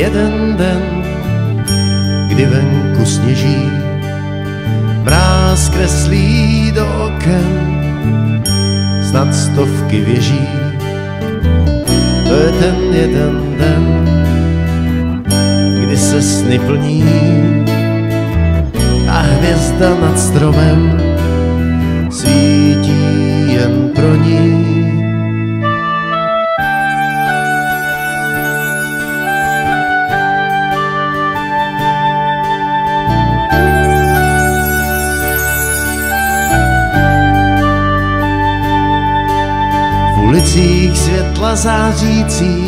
jeden den, kdy venku sněží, mráz kreslí do oken, snad stovky věží. To je ten jeden den, kdy se sny plní a hvězda nad stromem svítí ulicích světla zářící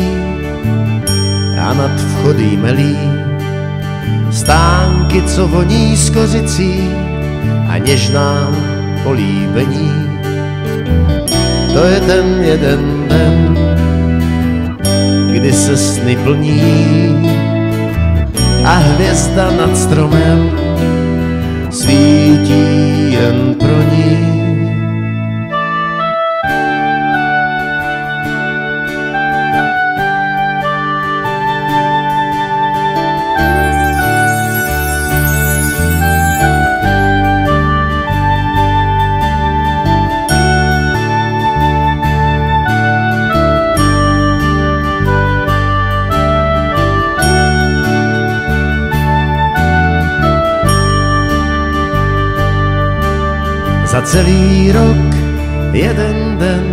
a nad vchody melí stánky, co voní z kořicí a něžná políbení. To je ten jeden den, kdy se sny plní a hvězda nad stromem za celý rok jeden den,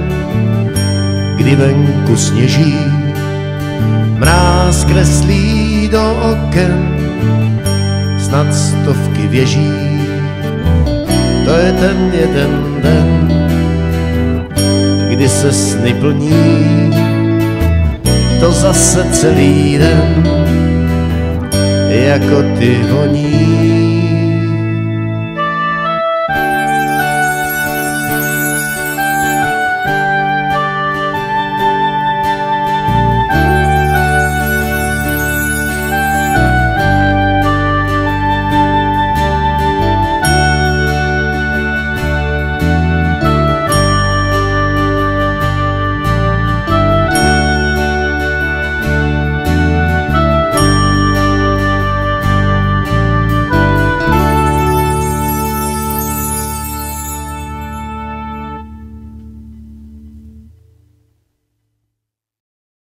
kdy venku sněží, mráz kreslí do oken, snad stovky věží. To je ten jeden den, kdy se sny plní, to zase celý den, jako ty voní.